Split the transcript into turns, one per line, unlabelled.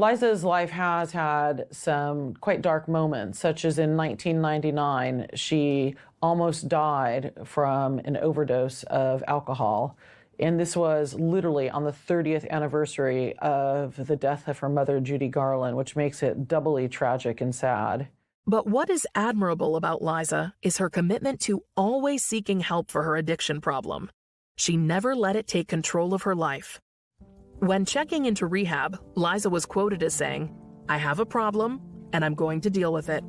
Liza's life has had some quite dark moments, such as in 1999, she almost died from an overdose of alcohol. And this was literally on the 30th anniversary of the death of her mother, Judy Garland, which makes it doubly tragic and sad.
But what is admirable about Liza is her commitment to always seeking help for her addiction problem. She never let it take control of her life. When checking into rehab, Liza was quoted as saying, I have a problem and I'm going to deal with it.